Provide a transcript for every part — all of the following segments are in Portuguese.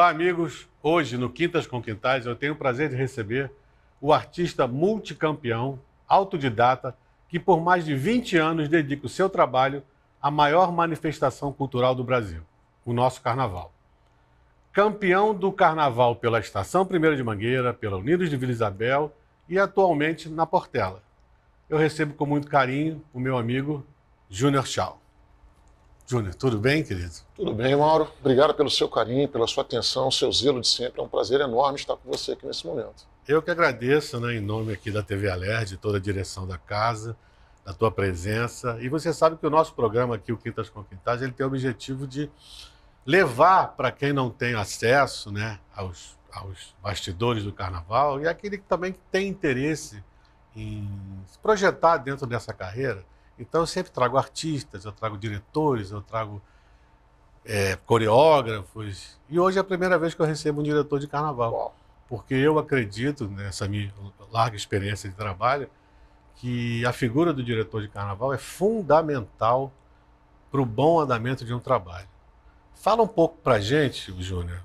Olá, amigos. Hoje, no Quintas com Quintais, eu tenho o prazer de receber o artista multicampeão, autodidata, que por mais de 20 anos dedica o seu trabalho à maior manifestação cultural do Brasil, o nosso carnaval. Campeão do carnaval pela Estação Primeira de Mangueira, pela Unidos de Vila Isabel e atualmente na Portela. Eu recebo com muito carinho o meu amigo Júnior Chau. Júnior, tudo bem, querido? Tudo bem, Mauro. Obrigado pelo seu carinho, pela sua atenção, seu zelo de sempre. É um prazer enorme estar com você aqui nesse momento. Eu que agradeço, né, em nome aqui da TV Alerj, de toda a direção da casa, da tua presença. E você sabe que o nosso programa aqui, o Quintas com Quintais, ele tem o objetivo de levar para quem não tem acesso né, aos, aos bastidores do carnaval e aquele que também tem interesse em se projetar dentro dessa carreira, então eu sempre trago artistas, eu trago diretores, eu trago é, coreógrafos. E hoje é a primeira vez que eu recebo um diretor de carnaval. Uau. Porque eu acredito, nessa minha larga experiência de trabalho, que a figura do diretor de carnaval é fundamental para o bom andamento de um trabalho. Fala um pouco para a gente, Júnior,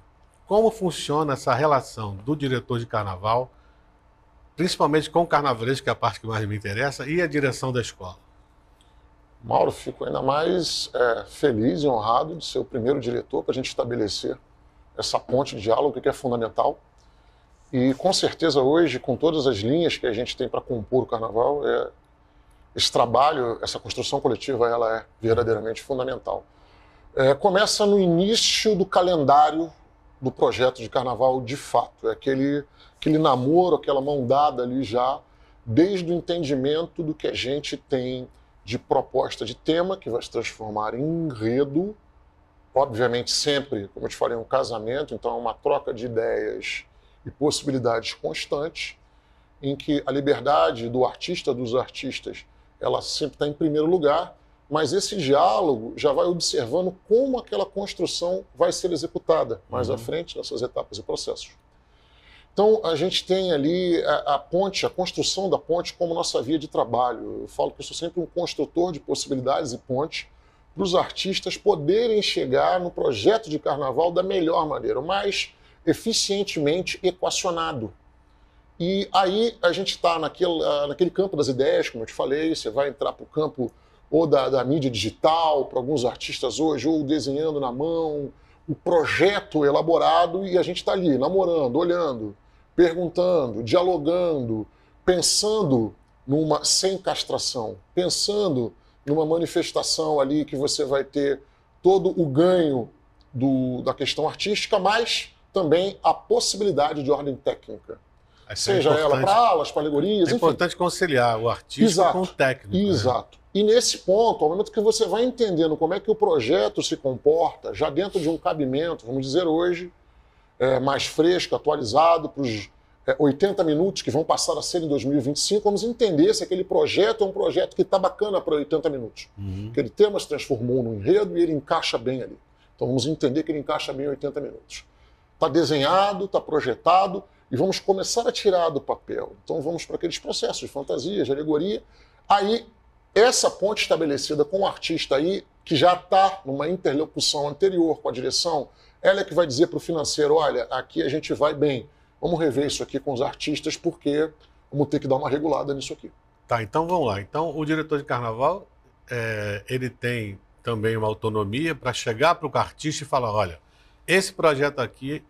como funciona essa relação do diretor de carnaval, principalmente com o carnavalesco, que é a parte que mais me interessa, e a direção da escola. Mauro, fico ainda mais é, feliz e honrado de ser o primeiro diretor para a gente estabelecer essa ponte de diálogo que é fundamental. E com certeza hoje, com todas as linhas que a gente tem para compor o carnaval, é, esse trabalho, essa construção coletiva, ela é verdadeiramente fundamental. É, começa no início do calendário do projeto de carnaval de fato. É aquele, aquele namoro, aquela mão dada ali já, desde o entendimento do que a gente tem de proposta de tema, que vai se transformar em enredo, obviamente sempre, como eu te falei, um casamento, então é uma troca de ideias e possibilidades constantes, em que a liberdade do artista, dos artistas, ela sempre está em primeiro lugar, mas esse diálogo já vai observando como aquela construção vai ser executada mais uhum. à frente nessas etapas e processos. Então, a gente tem ali a, a, ponte, a construção da ponte como nossa via de trabalho. Eu falo que eu sou sempre um construtor de possibilidades e pontes para os artistas poderem chegar no projeto de carnaval da melhor maneira, mais eficientemente equacionado. E aí a gente está naquele, ah, naquele campo das ideias, como eu te falei, você vai entrar para o campo ou da, da mídia digital, para alguns artistas hoje, ou desenhando na mão, o projeto elaborado e a gente está ali, namorando, olhando perguntando, dialogando, pensando numa sem castração, pensando numa manifestação ali que você vai ter todo o ganho do, da questão artística, mas também a possibilidade de ordem técnica. É Seja é ela para alas, para alegorias. É enfim. importante conciliar o artista com o técnico. Né? Exato. Né? E nesse ponto, ao momento que você vai entendendo como é que o projeto se comporta, já dentro de um cabimento, vamos dizer hoje, é, mais fresco, atualizado para os é, 80 minutos que vão passar a ser em 2025, vamos entender se aquele projeto é um projeto que está bacana para 80 minutos. Uhum. Aquele tema se transformou num enredo e ele encaixa bem ali. Então vamos entender que ele encaixa bem em 80 minutos. Está desenhado, está projetado e vamos começar a tirar do papel. Então vamos para aqueles processos de fantasia, de alegoria. Aí, essa ponte estabelecida com o artista aí, que já está numa interlocução anterior com a direção, ela é que vai dizer para o financeiro: olha, aqui a gente vai bem, vamos rever isso aqui com os artistas, porque vamos ter que dar uma regulada nisso aqui. Tá, então vamos lá. Então, o diretor de carnaval, é, ele tem também uma autonomia para chegar para o artista e falar: olha, esse projeto aqui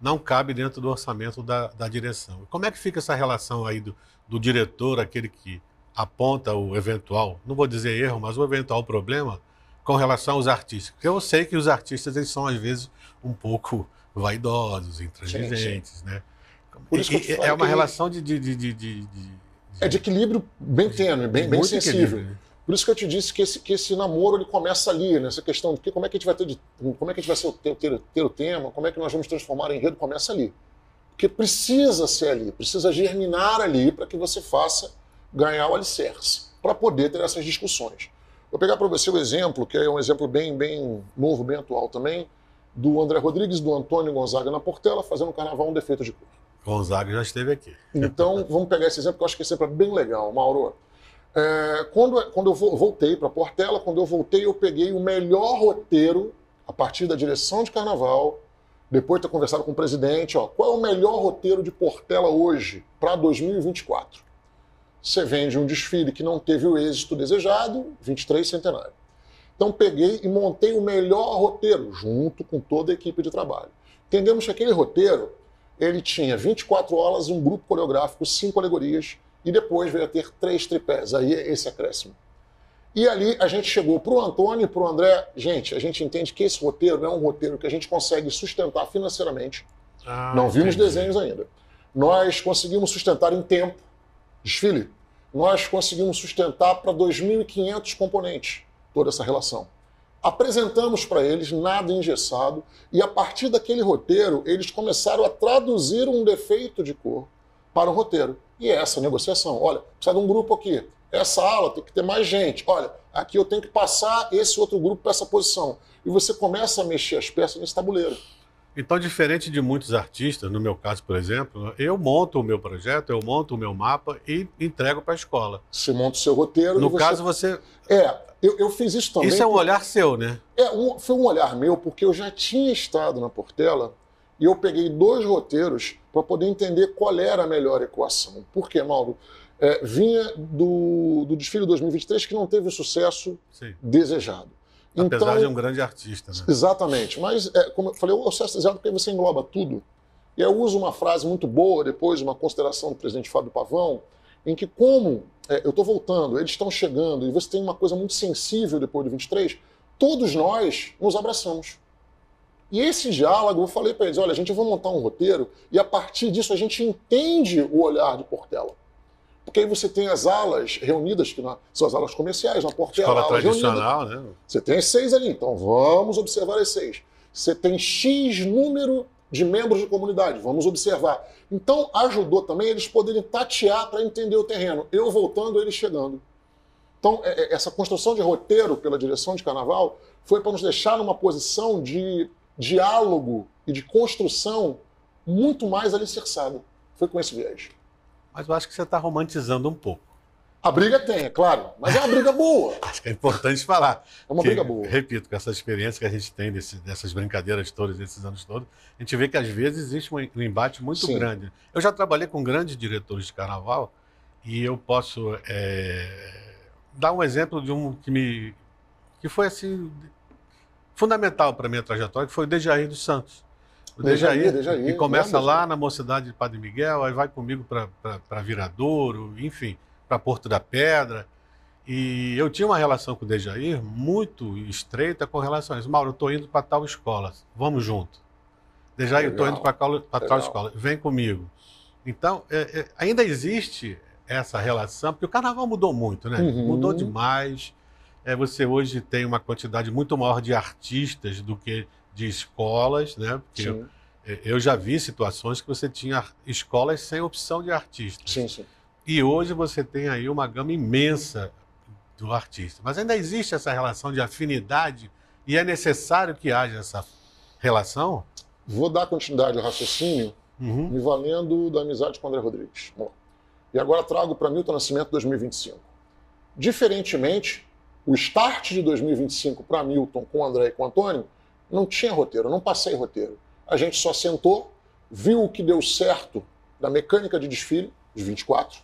não cabe dentro do orçamento da, da direção. Como é que fica essa relação aí do, do diretor, aquele que aponta o eventual, não vou dizer erro, mas o eventual problema com relação aos artistas? Porque eu sei que os artistas eles são, às vezes, um pouco vaidosos, intransigentes, sim, sim. né? E, é uma relação de, de, de, de, É de equilíbrio bem tênue, bem, bem sensível. Né? Por isso que eu te disse que esse, que esse namoro ele começa ali, nessa questão de que, como é que a gente vai ter, de, como é que a gente vai ser, ter, ter, ter o tema, como é que nós vamos transformar em enredo, começa ali. Porque precisa ser ali, precisa germinar ali para que você faça ganhar o alicerce, para poder ter essas discussões. Vou pegar para você o exemplo, que é um exemplo bem, bem novo, bem atual também, do André Rodrigues, do Antônio Gonzaga na Portela, fazendo o carnaval um defeito de cor. Gonzaga já esteve aqui. Então, vamos pegar esse exemplo, que eu acho que esse exemplo é bem legal, Mauro. É, quando, quando eu voltei para Portela, quando eu voltei, eu peguei o melhor roteiro, a partir da direção de carnaval, depois de ter conversado com o presidente, ó, qual é o melhor roteiro de Portela hoje para 2024? Você vende um desfile que não teve o êxito desejado, 23 centenário. Então peguei e montei o melhor roteiro, junto com toda a equipe de trabalho. Entendemos que aquele roteiro, ele tinha 24 horas, um grupo coreográfico, cinco alegorias, e depois veio a ter três tripés. Aí é esse acréscimo. E ali a gente chegou para o Antônio e para o André. Gente, a gente entende que esse roteiro é um roteiro que a gente consegue sustentar financeiramente. Ah, não vimos entendi. desenhos ainda. Nós conseguimos sustentar em tempo, desfile. Nós conseguimos sustentar para 2.500 componentes toda essa relação. Apresentamos para eles nada engessado e a partir daquele roteiro eles começaram a traduzir um defeito de cor para o roteiro. E é essa negociação. Olha, precisa de um grupo aqui essa aula tem que ter mais gente. Olha, aqui eu tenho que passar esse outro grupo para essa posição. E você começa a mexer as peças nesse tabuleiro. Então, diferente de muitos artistas, no meu caso, por exemplo, eu monto o meu projeto, eu monto o meu mapa e entrego para a escola. Você monta o seu roteiro. No você... caso, você. É, eu, eu, fiz isso também. Isso é um por... olhar seu, né? É, um, foi um olhar meu, porque eu já tinha estado na Portela e eu peguei dois roteiros para poder entender qual era a melhor equação. Por quê, Mauro? é, vinha do, do desfile 2023 que não teve o sucesso Sim. desejado. Apesar então, de um grande artista. Né? Exatamente. Mas, é, como eu falei, o sucesso desejado porque você engloba tudo. E eu uso uma frase muito boa, depois, uma consideração do presidente Fábio Pavão, em que, como é, eu estou voltando, eles estão chegando, e você tem uma coisa muito sensível depois do 23, todos nós nos abraçamos. E esse diálogo, eu falei para eles: olha, a gente vai montar um roteiro, e a partir disso a gente entende o olhar de Portela. Porque aí você tem as alas reunidas, que são as alas comerciais, na Portela. Escola tradicional, reunida. né? Você tem as seis ali, então vamos observar as seis. Você tem X número de membros de comunidade, vamos observar. Então ajudou também eles poderem tatear para entender o terreno. Eu voltando, eles chegando. Então, é, é, essa construção de roteiro pela direção de carnaval foi para nos deixar numa posição de diálogo e de construção muito mais alicerçada. Foi com esse viés. Mas eu acho que você está romantizando um pouco. A briga tem, é claro, mas é uma briga boa. acho que é importante falar. É uma que, briga boa. Repito, com essa experiência que a gente tem desse, dessas brincadeiras todas, desses anos todos, a gente vê que às vezes existe um, um embate muito Sim. grande. Eu já trabalhei com grandes diretores de carnaval e eu posso é, dar um exemplo de um que me que foi assim fundamental para minha trajetória, que foi o Dejair dos Santos. O Dejaí, Dejaí, que começa lá na mocidade de Padre Miguel, aí vai comigo para Viradouro, enfim, para Porto da Pedra. E eu tinha uma relação com o Dejair muito estreita com relação a isso. Mauro, eu estou indo para tal escola, vamos junto. Dejair, eu estou indo para tal escola, vem comigo. Então, é, é, ainda existe essa relação, porque o carnaval mudou muito, né? Uhum. Mudou demais. É, você hoje tem uma quantidade muito maior de artistas do que de escolas, né? Porque eu, eu, já vi situações que você tinha escolas sem opção de artistas. Sim, sim. E hoje você tem aí uma gama imensa do artista. Mas ainda existe essa relação de afinidade e é necessário que haja essa relação? Vou dar continuidade ao raciocínio, uhum. me valendo da amizade com o André Rodrigues. Bom, e agora trago para Milton Nascimento 2025. Diferentemente, o start de 2025 para Milton com o André e com o Antônio não tinha roteiro, não passei roteiro. A gente só sentou, viu o que deu certo da mecânica de desfile, de 24.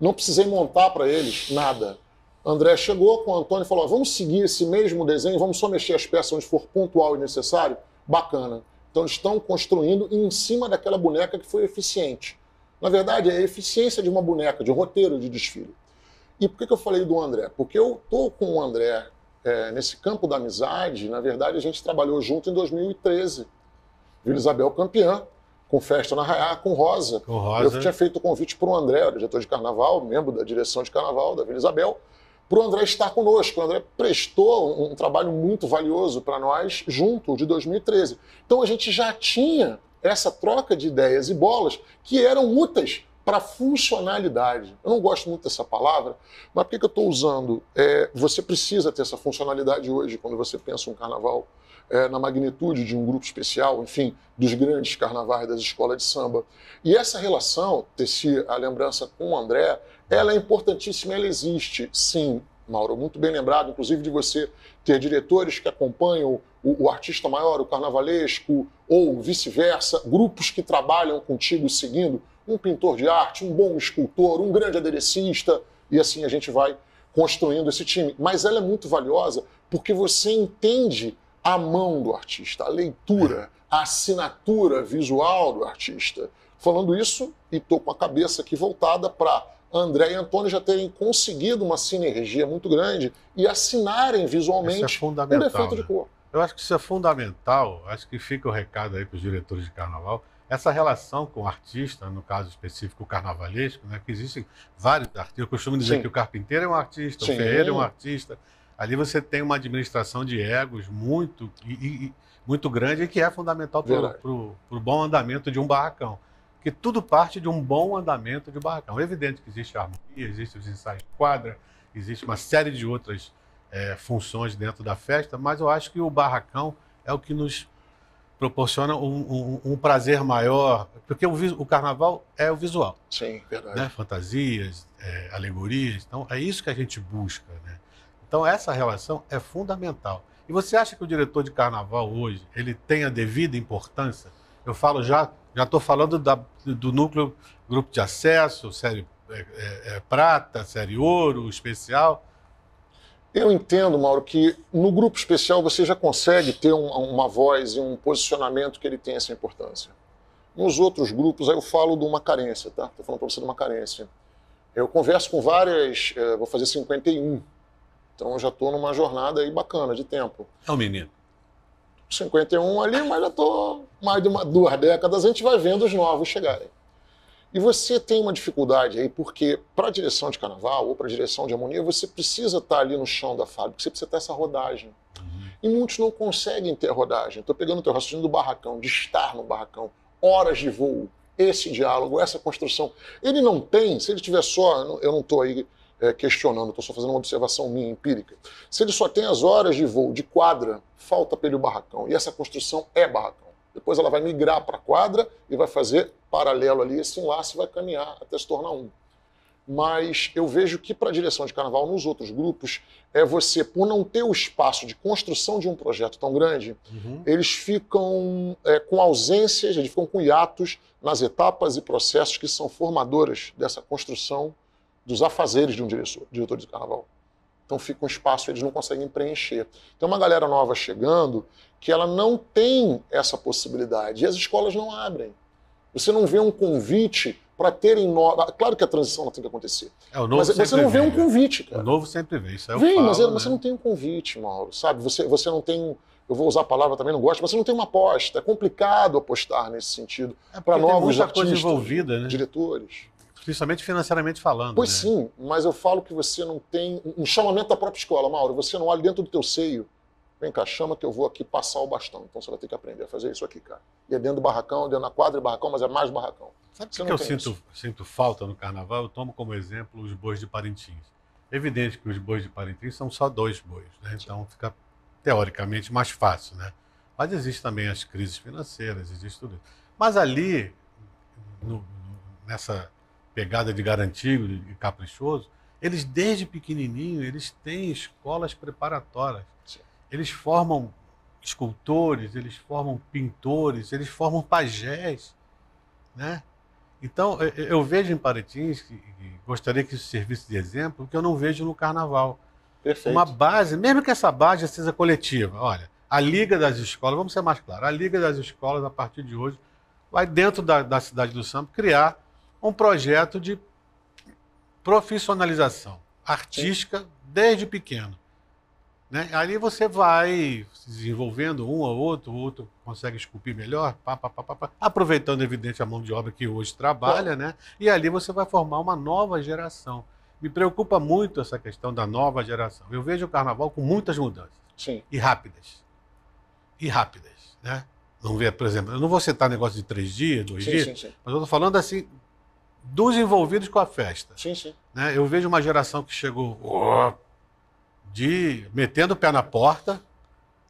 Não precisei montar para eles nada. André chegou com o Antônio e falou: vamos seguir esse mesmo desenho, vamos só mexer as peças onde for pontual e necessário? Bacana. Então eles estão construindo em cima daquela boneca que foi eficiente. Na verdade, é a eficiência de uma boneca, de um roteiro de desfile. E por que, que eu falei do André? Porque eu estou com o André é, nesse campo da amizade, na verdade, a gente trabalhou junto em 2013. Vila Isabel campeã, com festa na Raiá, com Rosa. Com Rosa. Eu tinha feito o convite para o André, diretor de carnaval, membro da direção de carnaval da Vila Isabel, para o André estar conosco. O André prestou um, um trabalho muito valioso para nós junto de 2013. Então a gente já tinha essa troca de ideias e bolas que eram úteis para funcionalidade. Eu não gosto muito dessa palavra, mas por que, que eu estou usando? É, você precisa ter essa funcionalidade hoje quando você pensa um carnaval é, na magnitude de um grupo especial, enfim, dos grandes carnavais das escolas de samba. E essa relação, tecer a lembrança com o André, ela é importantíssima, ela existe, sim, Mauro, muito bem lembrado, inclusive de você ter diretores que acompanham o, o artista maior, o carnavalesco, ou vice-versa, grupos que trabalham contigo seguindo, um pintor de arte, um bom escultor, um grande aderecista, e assim a gente vai construindo esse time. Mas ela é muito valiosa porque você entende a mão do artista, a leitura, a assinatura visual do artista. Falando isso, e estou com a cabeça aqui voltada para André e Antônio já terem conseguido uma sinergia muito grande e assinarem visualmente é um defeito né? de cor. Eu acho que isso é fundamental, acho que fica o recado aí para os diretores de carnaval, essa relação com o artista, no caso específico o carnavalesco, né, que existem vários artistas. Eu costumo dizer Sim. que o carpinteiro é um artista, Sim. o ferreiro é um artista. Ali você tem uma administração de egos muito, e, e, muito grande e que é fundamental para o bom andamento de um barracão. Que tudo parte de um bom andamento de barracão. É evidente que existe a harmonia, existe os ensaios de quadra, existe uma série de outras é, funções dentro da festa, mas eu acho que o barracão é o que nos proporciona um, um, um prazer maior, porque o, o, carnaval é o visual. Sim, verdade. Né? Fantasias, é, alegorias, então é isso que a gente busca. Né? Então essa relação é fundamental. E você acha que o diretor de carnaval hoje ele tem a devida importância? Eu falo já, já estou falando da, do núcleo grupo de acesso, série é, é, é prata, série ouro, especial. Eu entendo, Mauro, que no grupo especial você já consegue ter um, uma voz e um posicionamento que ele tem essa importância. Nos outros grupos, aí eu falo de uma carência, tá? Estou falando para você de uma carência. Eu converso com várias, é, vou fazer 51. Então eu já estou numa jornada aí bacana de tempo. É um menino. 51 ali, mas já estou mais de uma, duas décadas, a gente vai vendo os novos chegarem. E você tem uma dificuldade aí, porque para a direção de carnaval ou para a direção de harmonia, você precisa estar tá ali no chão da fábrica, você precisa ter essa rodagem. Uhum. E muitos não conseguem ter rodagem. Estou pegando o teu raciocínio do barracão, de estar no barracão, horas de voo, esse diálogo, essa construção. Ele não tem, se ele tiver só, eu não estou aí é, questionando, estou só fazendo uma observação minha, empírica. Se ele só tem as horas de voo de quadra, falta para ele o barracão. E essa construção é barracão. Depois ela vai migrar para a quadra e vai fazer paralelo ali, esse enlace vai caminhar até se tornar um. Mas eu vejo que para a direção de carnaval nos outros grupos é você, por não ter o espaço de construção de um projeto tão grande, uhum. eles ficam é, com ausências, eles ficam com hiatos nas etapas e processos que são formadoras dessa construção dos afazeres de um diretor, diretor de carnaval. Então fica um espaço, eles não conseguem preencher. Tem uma galera nova chegando que ela não tem essa possibilidade e as escolas não abrem. Você não vê um convite para terem nova. Claro que a transição tem que acontecer. É, mas você não vê um convite, cara. O novo sempre vem, isso é Vem, falo, mas né? você não tem um convite, Mauro, sabe? Você, você não tem. Eu vou usar a palavra também, não gosto, mas você não tem uma aposta. É complicado apostar nesse sentido. É para novos artistas, né? diretores. Principalmente financeiramente falando. Pois né? sim, mas eu falo que você não tem um chamamento da própria escola, Mauro. Você não olha dentro do teu seio. Vem cá, chama que eu vou aqui passar o bastão. Então você vai ter que aprender a fazer isso aqui, cara. E é dentro do barracão, dentro da quadra de barracão, mas é mais barracão. Sabe o que, que eu sinto, sinto falta no carnaval? Eu tomo como exemplo os bois de Parintins. Evidente que os bois de Parintins são só dois bois, né? Então fica teoricamente mais fácil, né? Mas existe também as crises financeiras, existe tudo isso. Mas ali, no, nessa pegada de garantido e caprichoso, eles desde pequenininho, eles têm escolas preparatórias. Eles formam escultores, eles formam pintores, eles formam pajés, né? Então, eu vejo em Paretins, e gostaria que isso servisse de exemplo, que eu não vejo no carnaval. Perfeito. Uma base, mesmo que essa base seja coletiva. Olha, a Liga das Escolas, vamos ser mais claros, a Liga das Escolas, a partir de hoje, vai dentro da, da cidade do Samba criar um projeto de profissionalização artística Sim. desde pequeno. Né? Ali você vai se desenvolvendo um ou outro, o outro consegue esculpir melhor, pá, pá, pá, pá, aproveitando, evidente, a mão de obra que hoje trabalha, né? e ali você vai formar uma nova geração. Me preocupa muito essa questão da nova geração. Eu vejo o carnaval com muitas mudanças. Sim. E rápidas. E rápidas. Né? Não vê, por exemplo, eu não vou citar negócio de três dias, dois sim, dias, sim, sim. mas eu estou falando assim dos envolvidos com a festa. Sim, sim. Né? Eu vejo uma geração que chegou de metendo o pé na porta,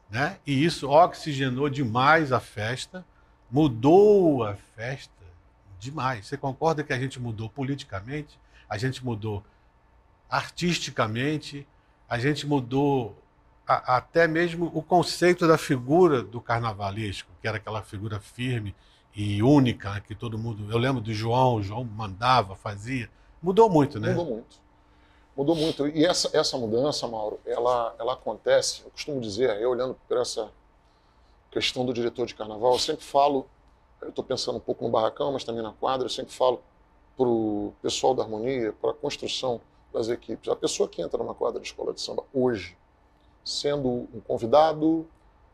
né? E isso oxigenou demais a festa, mudou a festa demais. Você concorda que a gente mudou politicamente, a gente mudou artisticamente, a gente mudou a, até mesmo o conceito da figura do carnavalesco, que era aquela figura firme e única, né, que todo mundo. Eu lembro do João, João mandava, fazia. Mudou muito, né? Mudou muito. Mudou muito. E essa, essa mudança, Mauro, ela, ela acontece, eu costumo dizer, eu olhando por essa questão do diretor de carnaval, eu sempre falo, eu estou pensando um pouco no barracão, mas também na quadra, eu sempre falo para o pessoal da harmonia, para a construção das equipes. A pessoa que entra numa quadra de escola de samba hoje, sendo um convidado,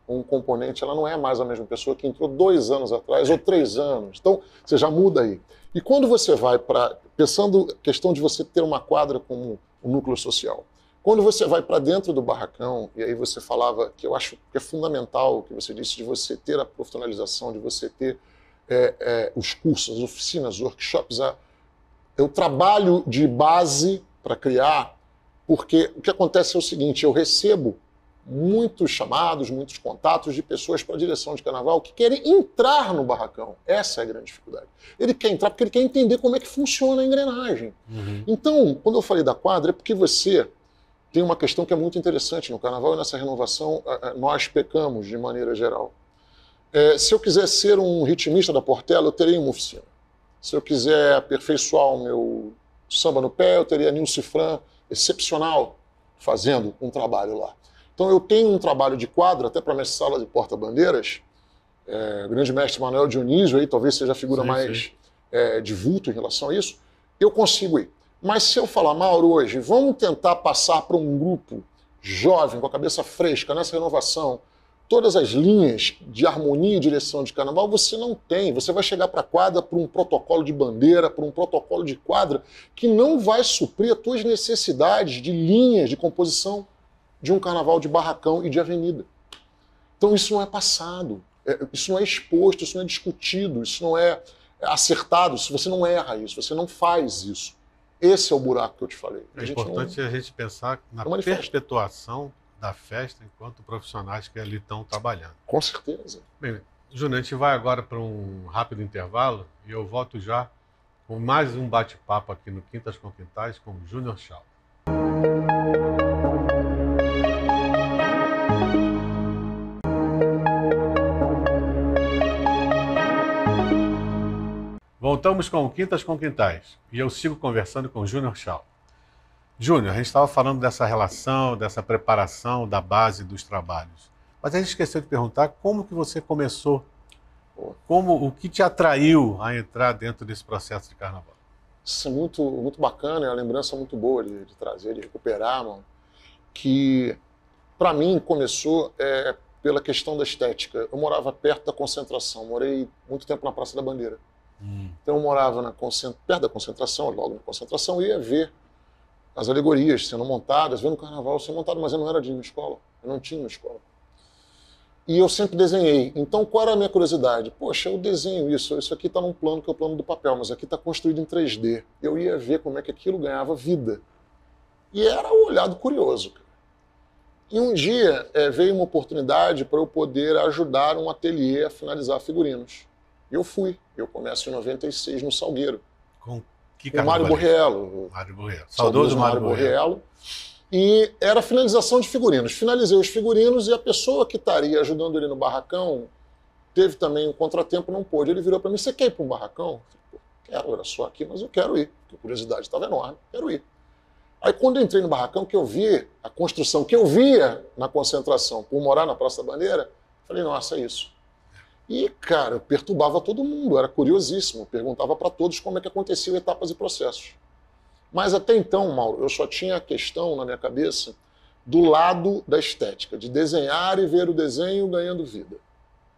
um componente, ela não é mais a mesma pessoa que entrou dois anos atrás ou três anos. Então, você já muda aí. E quando você vai para. Pensando questão de você ter uma quadra como um núcleo social. Quando você vai para dentro do barracão, e aí você falava que eu acho que é fundamental o que você disse, de você ter a profissionalização, de você ter é, é, os cursos, as oficinas, workshops, a, é o trabalho de base para criar, porque o que acontece é o seguinte: eu recebo muitos chamados, muitos contatos de pessoas para a direção de carnaval que querem entrar no barracão. Essa é a grande dificuldade. Ele quer entrar porque ele quer entender como é que funciona a engrenagem. Uhum. Então, quando eu falei da quadra, é porque você tem uma questão que é muito interessante no carnaval e nessa renovação nós pecamos de maneira geral. É, se eu quiser ser um ritmista da Portela, eu terei uma oficina. Se eu quiser aperfeiçoar o meu samba no pé, eu teria Nilce Fran, excepcional, fazendo um trabalho lá. Então eu tenho um trabalho de quadro, até para minha sala de porta-bandeiras, é, o grande mestre Manuel Dionísio, aí, talvez seja a figura sim, mais sim. É, de vulto em relação a isso, eu consigo ir. Mas se eu falar, Mauro, hoje, vamos tentar passar para um grupo jovem, com a cabeça fresca, nessa renovação, todas as linhas de harmonia e direção de carnaval, você não tem. Você vai chegar para a quadra por um protocolo de bandeira, por um protocolo de quadra, que não vai suprir as tuas necessidades de linhas de composição de um carnaval de barracão e de avenida. Então isso não é passado, é, isso não é exposto, isso não é discutido, isso não é acertado, se você não erra isso, você não faz isso. Esse é o buraco que eu te falei. É importante não... a gente pensar na perpetuação da festa enquanto profissionais que ali estão trabalhando. Com certeza. Bem, Júnior, a gente vai agora para um rápido intervalo e eu volto já com mais um bate-papo aqui no Quintas com Quintais com o Júnior Schau. Voltamos com Quintas com Quintais e eu sigo conversando com Júnior Shaw. Júnior, a gente estava falando dessa relação, dessa preparação da base dos trabalhos. Mas a gente esqueceu de perguntar como que você começou, como o que te atraiu a entrar dentro desse processo de carnaval. Isso é muito, muito bacana, é uma lembrança muito boa de, de trazer, de recuperar, mano. Que para mim começou é, pela questão da estética. Eu morava perto da concentração, morei muito tempo na Praça da Bandeira. Hum. Então eu morava na perto da concentração, logo na concentração, ia ver as alegorias sendo montadas, vendo o carnaval sendo montado, mas eu não era de uma escola, eu não tinha uma escola. E eu sempre desenhei. Então, qual era a minha curiosidade? Poxa, eu desenho isso, isso aqui está num plano que é o plano do papel, mas aqui está construído em 3D. Eu ia ver como é que aquilo ganhava vida. E era um olhado curioso. E um dia é, veio uma oportunidade para eu poder ajudar um ateliê a finalizar figurinos. E eu fui. Eu começo em 96 no Salgueiro. Com que com Mário Borriello. Mário Borriello. Saudoso, Mário Borriello. E era finalização de figurinos. Finalizei os figurinos e a pessoa que estaria ajudando ele no barracão teve também um contratempo, não pôde. Ele virou para mim: Você quer ir para um barracão? Eu falei, quero, era só aqui, mas eu quero ir. Porque a curiosidade estava enorme, quero ir. Aí quando eu entrei no barracão, que eu vi a construção que eu via na concentração por morar na Praça da Bandeira, falei: Nossa, é isso. E, cara, perturbava todo mundo, era curiosíssimo, perguntava para todos como é que aconteciam etapas e processos. Mas até então, Mauro, eu só tinha a questão na minha cabeça do lado da estética, de desenhar e ver o desenho ganhando vida.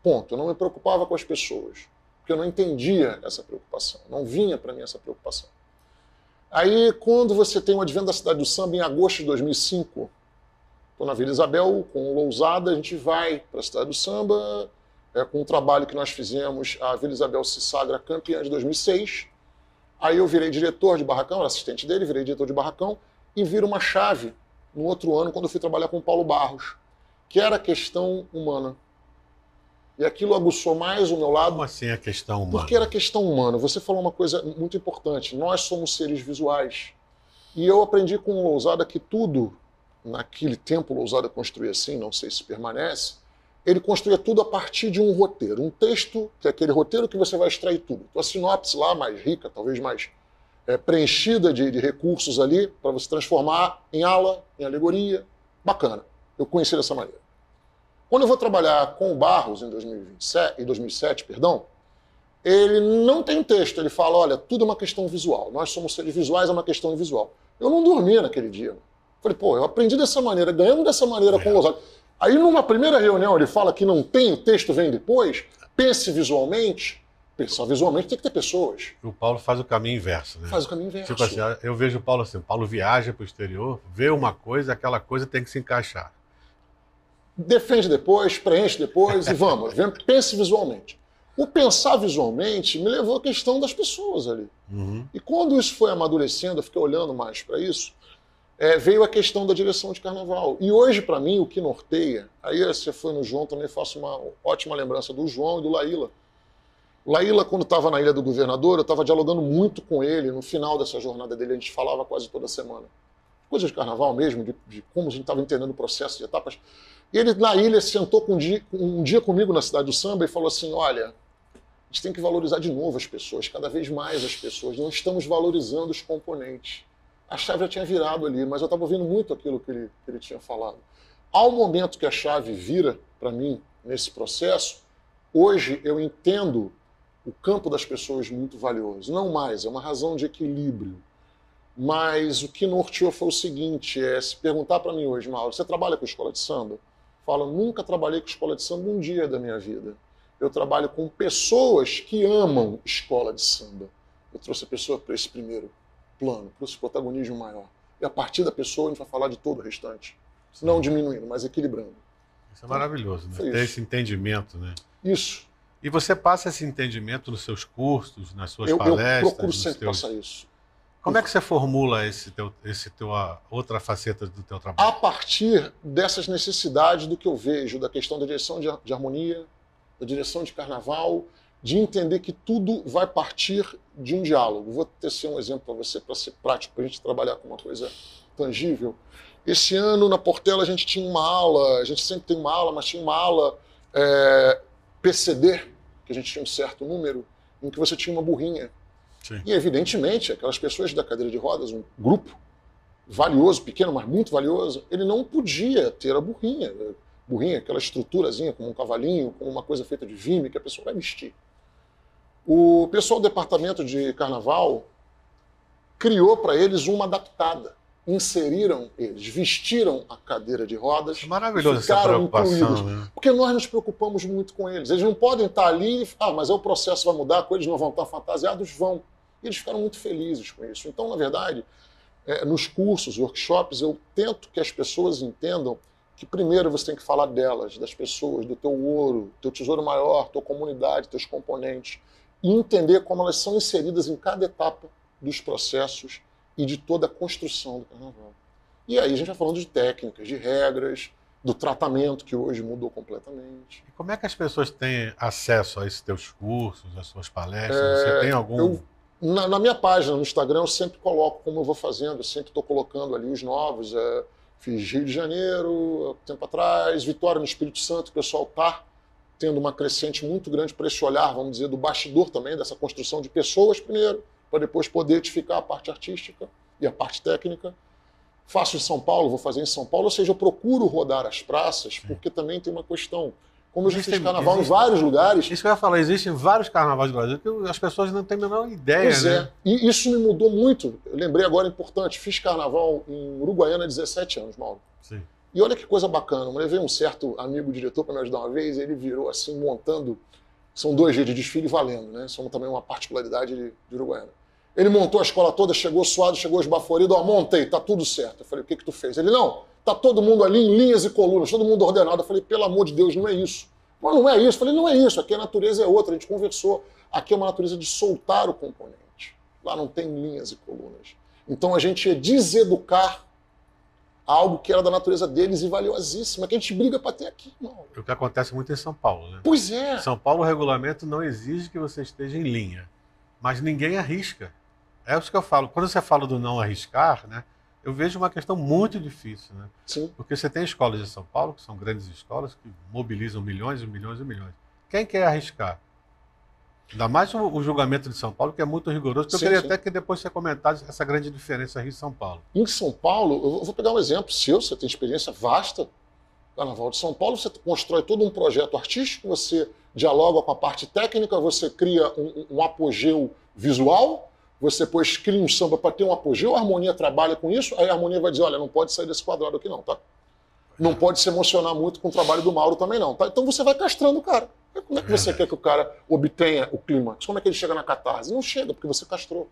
Ponto. Eu não me preocupava com as pessoas, porque eu não entendia essa preocupação, não vinha para mim essa preocupação. Aí, quando você tem o advento da cidade do samba em agosto de 2005, estou na Vila Isabel com Lousada, a gente vai para a cidade do samba, é, com o trabalho que nós fizemos, a Vila Isabel se sagra campeã de 2006. Aí eu virei diretor de barracão, era assistente dele, virei diretor de barracão e viro uma chave no outro ano, quando eu fui trabalhar com o Paulo Barros, que era a questão humana. E aquilo aguçou mais o meu lado. Como assim a questão humana? Porque era questão humana. Você falou uma coisa muito importante. Nós somos seres visuais. E eu aprendi com o Lousada que tudo naquele templo ousado a construir assim, não sei se permanece, ele construía tudo a partir de um roteiro, um texto, que é aquele roteiro que você vai extrair tudo. Tua sinopse lá, mais rica, talvez mais é, preenchida de, de recursos ali, para você transformar em aula, em alegoria. Bacana. Eu conheci dessa maneira. Quando eu vou trabalhar com o Barros em 2027, em 2007, perdão, ele não tem texto, ele fala, olha, tudo é uma questão visual. Nós somos seres visuais, é uma questão visual. Eu não dormia naquele dia. Falei, pô, eu aprendi dessa maneira, ganhamos dessa maneira é. com o Osório. Aí, numa primeira reunião, ele fala que não tem, o texto vem depois, pense visualmente. Pensar visualmente tem que ter pessoas. O Paulo faz o caminho inverso, né? Faz o caminho inverso. Tipo assim, eu vejo o Paulo assim, o Paulo viaja para o exterior, vê uma coisa, aquela coisa tem que se encaixar. Defende depois, preenche depois e vamos. pense visualmente. O pensar visualmente me levou à questão das pessoas ali. Uhum. E quando isso foi amadurecendo, eu fiquei olhando mais para isso, é, veio a questão da direção de carnaval. E hoje, para mim, o que norteia, aí você foi no João, também faço uma ótima lembrança do João e do Laíla. Laíla, quando estava na Ilha do Governador, eu estava dialogando muito com ele no final dessa jornada dele, a gente falava quase toda semana. Coisas de carnaval mesmo, de, de como a gente estava entendendo o processo de etapas. E ele, na ilha, sentou um, dia, um dia comigo na cidade do samba e falou assim: Olha, a gente tem que valorizar de novo as pessoas, cada vez mais as pessoas. Não estamos valorizando os componentes a chave já tinha virado ali, mas eu estava ouvindo muito aquilo que ele, que ele tinha falado. Ao momento que a chave vira para mim nesse processo, hoje eu entendo o campo das pessoas muito valioso. Não mais, é uma razão de equilíbrio. Mas o que norteou foi o seguinte: é se perguntar para mim hoje, Mauro, você trabalha com escola de samba? Fala, nunca trabalhei com escola de samba um dia da minha vida. Eu trabalho com pessoas que amam escola de samba. Eu trouxe a pessoa para esse primeiro plano, para esse protagonismo maior. E a partir da pessoa a gente vai falar de todo o restante. Não diminuindo, mas equilibrando. Isso é maravilhoso, né? Ter esse entendimento, né? Isso. E você passa esse entendimento nos seus cursos, nas suas eu, palestras? Eu procuro sempre teus... passar isso. Como é que você formula esse teu, esse teu, outra faceta do teu trabalho? A partir dessas necessidades do que eu vejo, da questão da direção de, de harmonia, da direção de carnaval, de entender que tudo vai partir de um diálogo. Vou tecer um exemplo para você, para ser prático, para a gente trabalhar com uma coisa tangível. Esse ano, na Portela, a gente tinha uma aula, a gente sempre tem uma aula, mas tinha uma aula é, PCD, que a gente tinha um certo número, em que você tinha uma burrinha. Sim. E, evidentemente, aquelas pessoas da cadeira de rodas, um grupo valioso, pequeno, mas muito valioso, ele não podia ter a burrinha. Burrinha, aquela estruturazinha, como um cavalinho, com uma coisa feita de vime que a pessoa vai vestir. O pessoal do departamento de carnaval criou para eles uma adaptada. Inseriram eles, vestiram a cadeira de rodas. É maravilhoso essa preocupação. Né? Porque nós nos preocupamos muito com eles. Eles não podem estar ali e ah, mas é o processo vai mudar, com eles não vão estar fantasiados, vão. E eles ficaram muito felizes com isso. Então, na verdade, é, nos cursos, workshops, eu tento que as pessoas entendam que primeiro você tem que falar delas, das pessoas, do teu ouro, teu tesouro maior, tua comunidade, teus componentes e entender como elas são inseridas em cada etapa dos processos e de toda a construção do carnaval. E aí a gente vai falando de técnicas, de regras, do tratamento que hoje mudou completamente. E como é que as pessoas têm acesso a esses teus cursos, às suas palestras? É, Você tem algum. Eu, na, na, minha página no Instagram eu sempre coloco como eu vou fazendo, eu sempre estou colocando ali os novos. É, fiz Rio de Janeiro, tempo atrás, Vitória no Espírito Santo, o pessoal está tendo uma crescente muito grande para esse olhar, vamos dizer, do bastidor também, dessa construção de pessoas primeiro, para depois poder edificar a parte artística e a parte técnica. Faço em São Paulo, vou fazer em São Paulo, ou seja, eu procuro rodar as praças, porque também tem uma questão. Como já fiz carnaval existe, em vários lugares. Isso que eu ia falar, existem vários carnavais do Brasil que as pessoas não têm a menor ideia. Pois né? é, e isso me mudou muito. Eu lembrei agora importante, fiz carnaval em Uruguaiana há 17 anos, Mauro. Sim. E olha que coisa bacana, eu levei um certo amigo diretor para me ajudar uma vez, ele virou assim, montando. São dois dias de desfile valendo, né? São também uma particularidade de, de Uruguaiana. Ele montou a escola toda, chegou suado, chegou esbaforido, ó, montei, tá tudo certo. Eu falei, o que que tu fez? Ele, não, tá todo mundo ali em linhas e colunas, todo mundo ordenado. Eu falei, pelo amor de Deus, não é isso. Mas não é isso. Eu falei, não é isso, aqui a natureza é outra, a gente conversou. Aqui é uma natureza de soltar o componente. Lá não tem linhas e colunas. Então a gente ia deseducar algo que era da natureza deles e valiosíssima, que a gente briga para ter aqui, irmão. O que acontece muito em São Paulo, né? Pois é. São Paulo, o regulamento não exige que você esteja em linha, mas ninguém arrisca. É isso que eu falo. Quando você fala do não arriscar, né? eu vejo uma questão muito difícil, né? Sim. Porque você tem escolas de São Paulo, que são grandes escolas, que mobilizam milhões e milhões e milhões. Quem quer arriscar? Ainda mais o, o julgamento de São Paulo, que é muito rigoroso. Sim, eu queria sim. até que depois você comentasse essa grande diferença Rio e São Paulo. Em São Paulo, eu vou pegar um exemplo seu, você tem experiência vasta. Carnaval de São Paulo, você constrói todo um projeto artístico, você dialoga com a parte técnica, você cria um, um apogeu visual, você depois cria um samba para ter um apogeu, a harmonia trabalha com isso, aí a harmonia vai dizer, olha, não pode sair desse quadrado aqui não, tá? Não pode se emocionar muito com o trabalho do Mauro também não, tá? Então você vai castrando o cara. Como é que você quer que o cara obtenha o clima? Como é que ele chega na catarse? Não chega, porque você castrou.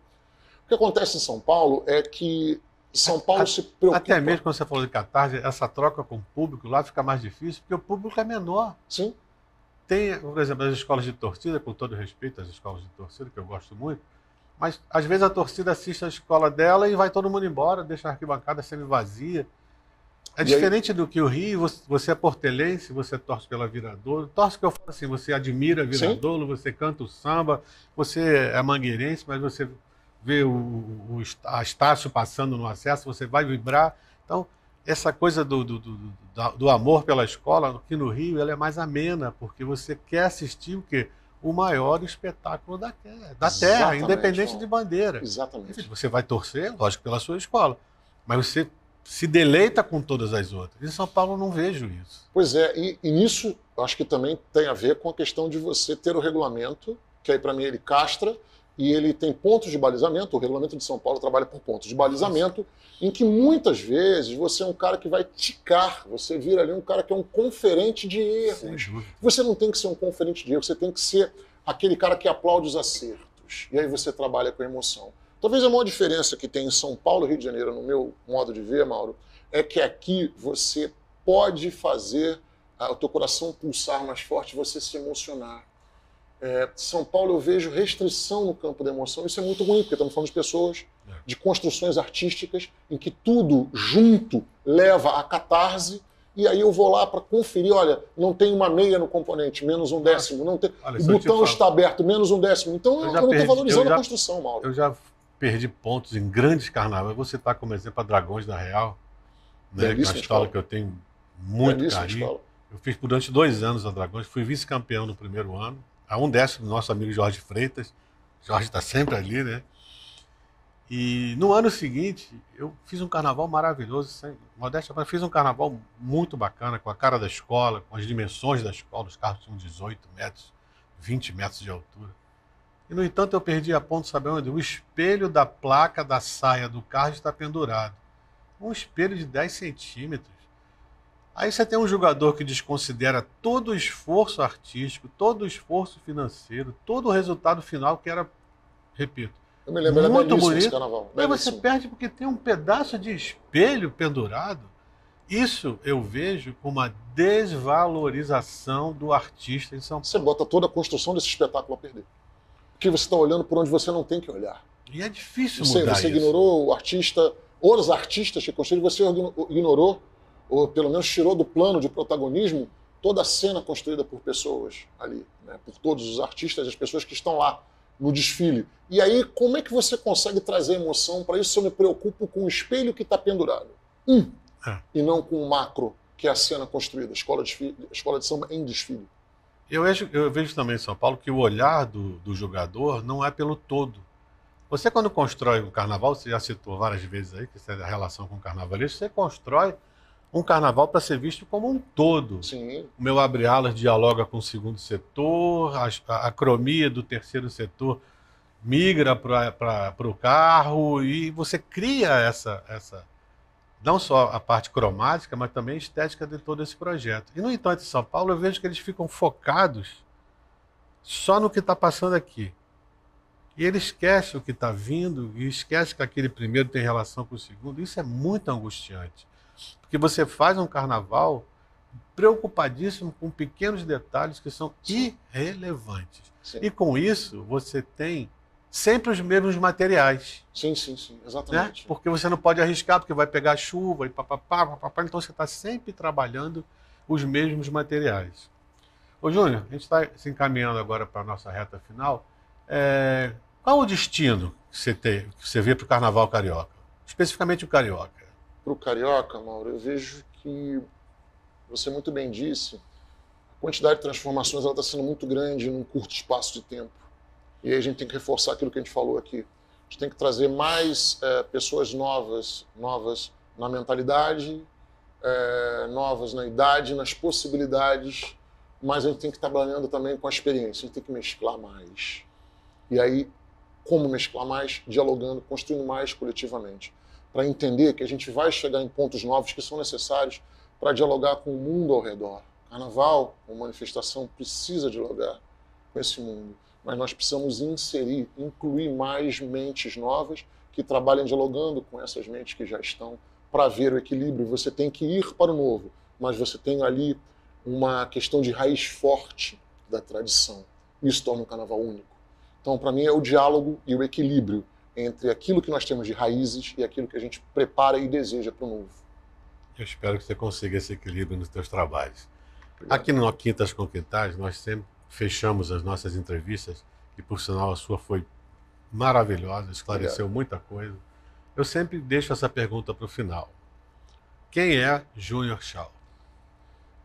O que acontece em São Paulo é que São Paulo a, se preocupa... Até mesmo quando você falou de catarse, essa troca com o público lá fica mais difícil, porque o público é menor. Sim. Tem, por exemplo, as escolas de torcida, com todo respeito às escolas de torcida, que eu gosto muito, mas às vezes a torcida assiste a escola dela e vai todo mundo embora, deixa a arquibancada semi-vazia. É e diferente aí... do que o Rio, você, você é portelense, você torce pela Viradouro. Torce que eu falo assim, você admira Viradouro, você canta o samba, você é mangueirense, mas você vê o, o, a Estácio passando no acesso, você vai vibrar. Então, essa coisa do, do, do, do, amor pela escola, aqui no Rio, ela é mais amena, porque você quer assistir o quê? O maior espetáculo da, da terra, independente de bandeira. Exatamente. Você vai torcer, lógico, pela sua escola, mas você se deleita com todas as outras. Em São Paulo não vejo isso. Pois é, e, e isso acho que também tem a ver com a questão de você ter o regulamento, que aí para mim ele castra, e ele tem pontos de balizamento. O regulamento de São Paulo trabalha por pontos de balizamento, em que muitas vezes você é um cara que vai ticar, você vira ali um cara que é um conferente de erros. Você não tem que ser um conferente de erros, você tem que ser aquele cara que aplaude os acertos. E aí você trabalha com emoção. Talvez a maior diferença que tem em São Paulo e Rio de Janeiro, no meu modo de ver, Mauro, é que aqui você pode fazer o teu coração pulsar mais forte, você se emocionar. É, São Paulo eu vejo restrição no campo da emoção. Isso é muito ruim, porque estamos falando de pessoas, é. de construções artísticas, em que tudo junto leva a catarse, e aí eu vou lá para conferir, olha, não tem uma meia no componente, menos um décimo, não tem, olha, o botão está aberto, menos um décimo. Então eu, eu não estou valorizando já, a construção, Mauro. Eu já perdi pontos em grandes carnavais. Vou citar como exemplo a Dragões da Real, né, que é uma escola que eu tenho muito Belíssima carinho. Escola. Eu fiz durante dois anos a Dragões, fui vice-campeão no primeiro ano, a um décimo do nosso amigo Jorge Freitas. Jorge está sempre ali, né? E no ano seguinte, eu fiz um carnaval maravilhoso, sem modéstia, mas fiz um carnaval muito bacana, com a cara da escola, com as dimensões da escola, os carros tinham 18 metros, 20 metros de altura. E, no entanto, eu perdi a ponto, sabe onde? O espelho da placa da saia do carro está pendurado. Um espelho de 10 centímetros. Aí você tem um jogador que desconsidera todo o esforço artístico, todo o esforço financeiro, todo o resultado final que era, repito, eu me lembro, muito bonito. Carnaval. Mas você perde porque tem um pedaço de espelho pendurado. Isso eu vejo como uma desvalorização do artista em São Paulo. Você bota toda a construção desse espetáculo a perder que você está olhando por onde você não tem que olhar. E é difícil você, mudar Você isso. ignorou o artista, ou os artistas que construíram, você ignorou, ou pelo menos tirou do plano de protagonismo toda a cena construída por pessoas ali, né? por todos os artistas, as pessoas que estão lá no desfile. E aí, como é que você consegue trazer emoção para isso se eu me preocupo com o espelho que está pendurado? Um, é. e não com o macro, que é a cena construída, escola de, escola de samba em desfile. Eu vejo, eu vejo também em São Paulo que o olhar do, do jogador não é pelo todo. Você, quando constrói um carnaval, você já citou várias vezes aí, que é a relação com o carnavalesco, você constrói um carnaval para ser visto como um todo. Sim. O meu abre alas dialoga com o segundo setor, a, a, a cromia do terceiro setor migra para o carro e você cria essa, essa, não só a parte cromática, mas também a estética de todo esse projeto. E, no entanto, em São Paulo, eu vejo que eles ficam focados só no que está passando aqui. E ele esquece o que está vindo e esquece que aquele primeiro tem relação com o segundo. Isso é muito angustiante. Porque você faz um carnaval preocupadíssimo com pequenos detalhes que são irrelevantes. Sim. E com isso, você tem sempre os mesmos materiais. Sim, sim, sim, exatamente. Né? Porque você não pode arriscar, porque vai pegar chuva e papapá, papapá, então você está sempre trabalhando os mesmos materiais. Ô Júnior, a gente está se encaminhando agora para a nossa reta final. É, qual o destino que você, tem, que você vê para o Carnaval Carioca? Especificamente o Carioca. para o Carioca, Mauro, eu vejo que, você muito bem disse, a quantidade de transformações está sendo muito grande num curto espaço de tempo. E aí a gente tem que reforçar aquilo que a gente falou aqui. A gente tem que trazer mais é, pessoas novas, novas na mentalidade, é, novas na idade, nas possibilidades, mas a gente tem que estar trabalhando também com a experiência, a gente tem que mesclar mais. E aí, como mesclar mais? Dialogando, construindo mais coletivamente. Para entender que a gente vai chegar em pontos novos que são necessários para dialogar com o mundo ao redor. Carnaval, uma manifestação, precisa dialogar com esse mundo. Mas nós precisamos inserir, incluir mais mentes novas que trabalhem dialogando com essas mentes que já estão para ver o equilíbrio. Você tem que ir para o novo, mas você tem ali uma questão de raiz forte da tradição. Isso torna o carnaval único. Então, para mim, é o diálogo e o equilíbrio entre aquilo que nós temos de raízes e aquilo que a gente prepara e deseja para o novo. Eu espero que você consiga esse equilíbrio nos seus trabalhos. Aqui no Quintas com Quintais, nós sempre fechamos as nossas entrevistas, e por sinal a sua foi maravilhosa, esclareceu Obrigado. muita coisa. Eu sempre deixo essa pergunta para o final. Quem é Júnior Shaw?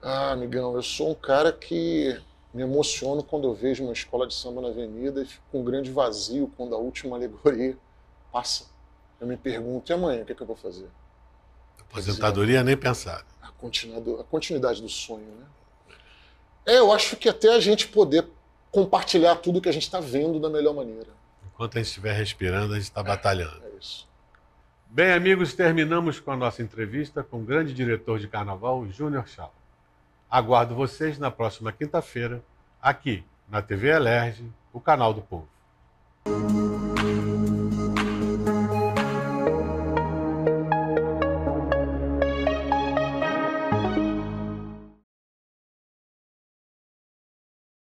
Ah, amigão, eu sou um cara que me emociono quando eu vejo uma escola de samba na avenida e fico com um grande vazio quando a última alegoria passa. Eu me pergunto, e amanhã, o que, é que eu vou fazer? Aposentadoria dizer, nem pensar. A, a continuidade do sonho, né? É, eu acho que até a gente poder compartilhar tudo que a gente está vendo da melhor maneira. Enquanto a gente estiver respirando, a gente está é, batalhando. É isso. Bem, amigos, terminamos com a nossa entrevista com o grande diretor de carnaval, Júnior Chal. Aguardo vocês na próxima quinta-feira, aqui na TV Elerge, o canal do povo.